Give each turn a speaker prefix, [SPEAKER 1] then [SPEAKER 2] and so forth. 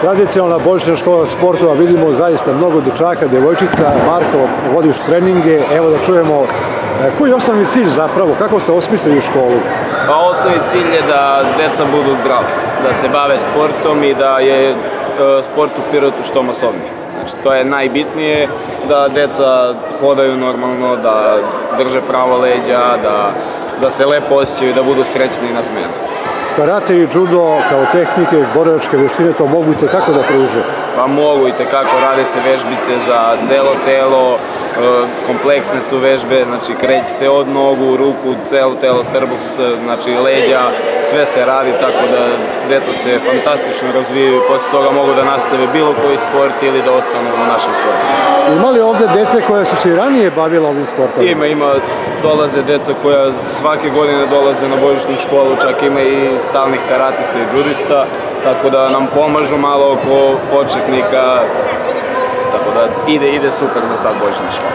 [SPEAKER 1] tradicionalna božićna škola sportova, vidimo zaista mnogo dečaka, devojčica, Marko, vodiš treninge, evo da čujemo e, koji je osnovni cilj zapravo, kako ste osmislili školu?
[SPEAKER 2] Pa osnovni cilj je da deca budu zdrave, da se bave sportom i da je e, sport u Pirotu što masovniji. Znači, to je najbitnije, da deca hodaju normalno, da drže pravo leđa, da, da se lepo osjećaju da budu srećni na smenu.
[SPEAKER 1] Karate i judo kao tehnike, borilačke veštine to mogu i kako da pruže?
[SPEAKER 2] Pa mogu i tekako, rade se vežbice za celo telo, e, kompleksne su vežbe, znači kreće se od nogu, ruku, celo telo, trbuks, znači leđa, sve se radi tako da deca se fantastično razvijaju i posle toga mogu da nastave bilo koji sport ili da ostanu u našem sportu.
[SPEAKER 1] Ima li ovde dece koja su se i ranije bavila ovim sportom?
[SPEAKER 2] Ima, ima, dolaze deca koja svake godine dolaze na božićnu školu, čak ima i stalnih karatista i džudista, tako da nam pomažu malo oko početnika, tako da ide, ide super za sad božićna.